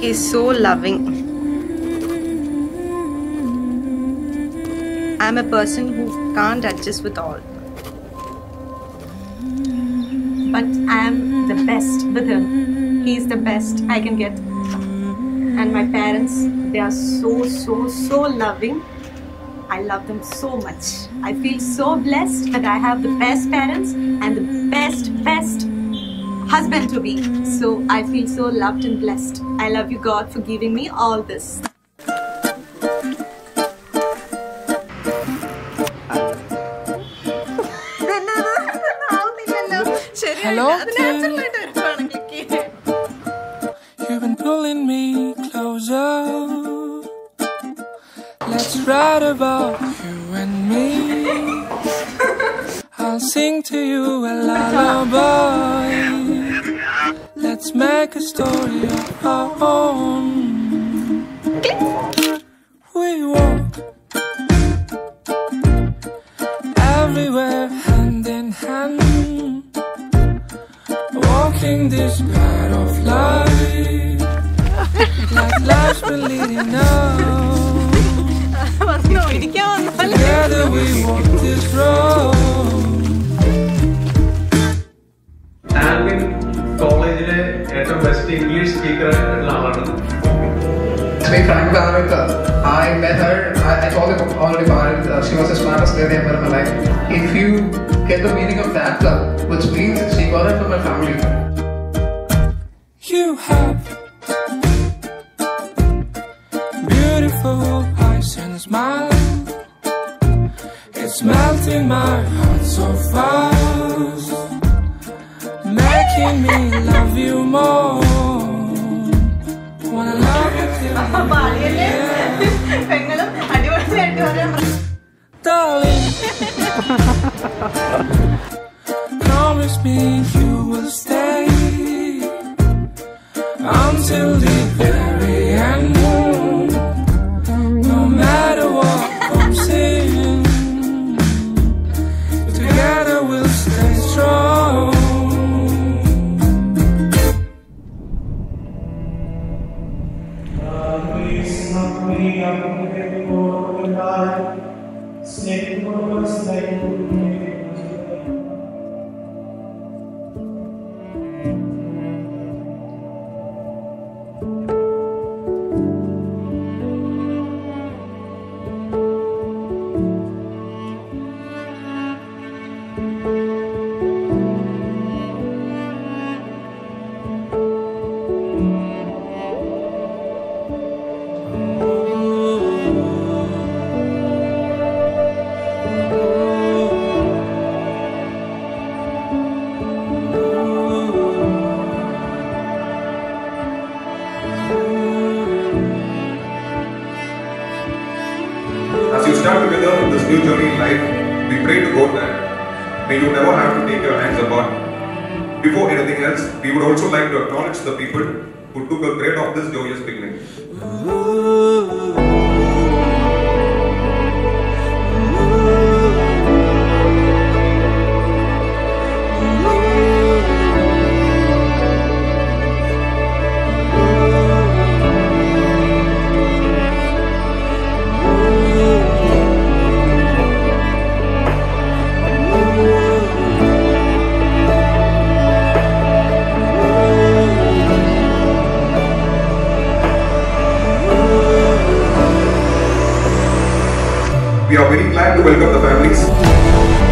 He's so loving. I'm a person who can't adjust with all. But I am the best with him. He's the best I can get. And my parents, they are so, so, so loving. I love them so much. I feel so blessed that I have the best parents and the best, best husband to be. So I feel so loved and blessed. I love you, God, for giving me all this. Hello, You've been pulling me closer. Let's write about you and me. I'll sing to you a lullaby. Let's make a story of our own. We walk everywhere hand in hand. Walking this path of life Like life's been leading us Together we walk this road I met her. I, I told you already about it. Uh, she was the smartest lady ever in my life. If you get the meaning of that, uh, which means she got it from my family. You have Beautiful eyes and smile It's melting my heart so fast Making me love you more Wanna love you till Promise me you will stay Until the end start together this new journey in life, we pray to God that may you never have to take your hands apart. Before anything else, we would also like to acknowledge the people who took a great of this joyous beginning. We are very glad to welcome the families.